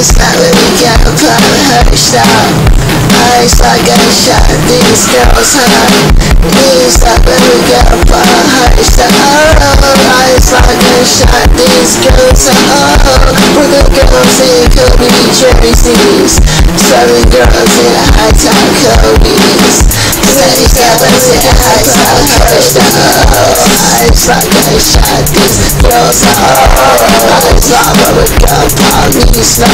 Please not let me get upon her stop. Eyes like a shot, these girls hot Please not let me get upon her stop. Eyes like a shot, these girls are hot Brooklyn girls in Kobe jerseys. Seven girls in high top Kobe's. Steady steppers in high top her stop. Eyes like a shot, these girls hot Eyes like a gun, pop me slow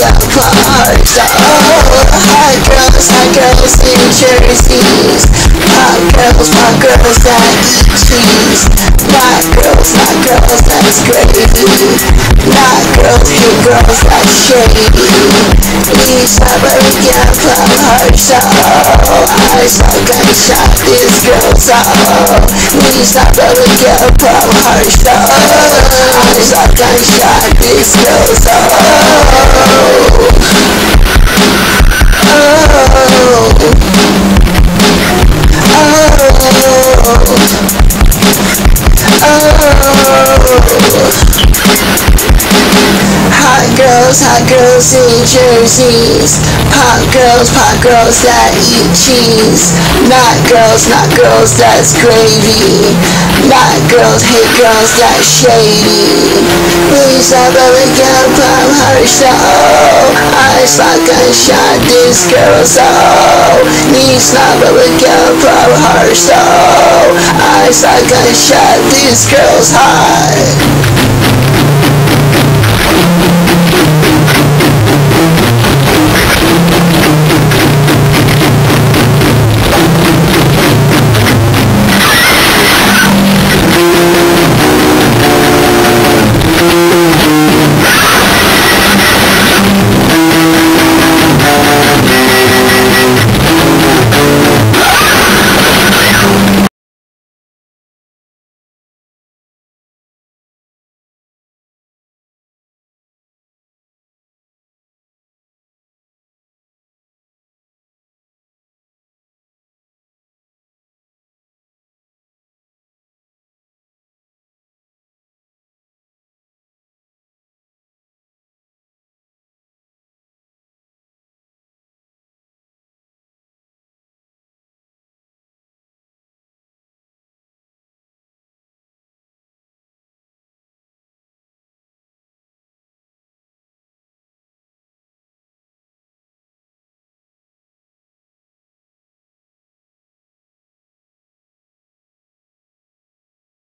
got parts Oh, hot girls, hot girls in jerseys Hot girls, hot girls that eat cheese Not girls, not girls that's Not girls, that's shady Each suburb got pop hearts Oh, eyes like gunshot, this girl's oh Each suburb got pop hearts Oh, eyes like gunshot, this girl's oh girls, hot girls in jerseys. Pop girls, pop girls that eat cheese. Not girls, not girls that's gravy. Not girls, hate girls that's shady. Please I really get pop her show? I a shot, this girl's oh Knees not really get pop her show. I a shot, this girl's hot